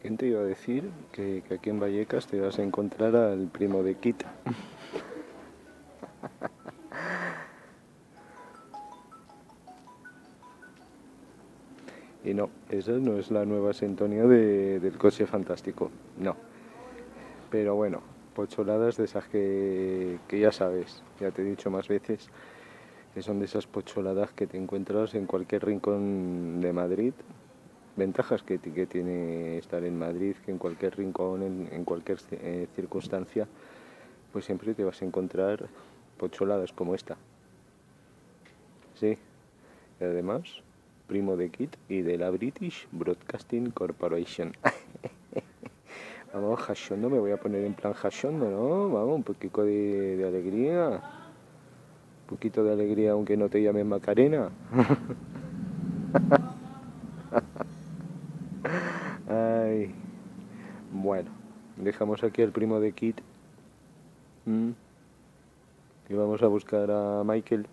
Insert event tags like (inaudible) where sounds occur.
¿Quién te iba a decir que, aquí en Vallecas te vas a encontrar al primo de Kit? (laughs) Y no, esa no es la nueva sintonía de- del coche fantástico, no. Pero bueno, pocholadas de esas que ya sabes, ya te he dicho más veces, que son de esas pocholadas que te encuentras en cualquier rincón de Madrid. Ventajas que, que tiene estar en Madrid, que en cualquier rincón, en, cualquier eh, circunstancia, pues siempre te vas a encontrar pocholadas como esta. Sí, y además, primo de Kit y de la British Broadcasting Corporation. (laughs) Vamos, hashondo, me voy a poner en plan hashondo, ¿no? Vamos, un poquito de, alegría. Un poquito de alegría aunque no te llamen Macarena. (laughs) Bueno, dejamos aquí al primo de Kit. Mm. Y vamos a buscar a Michael.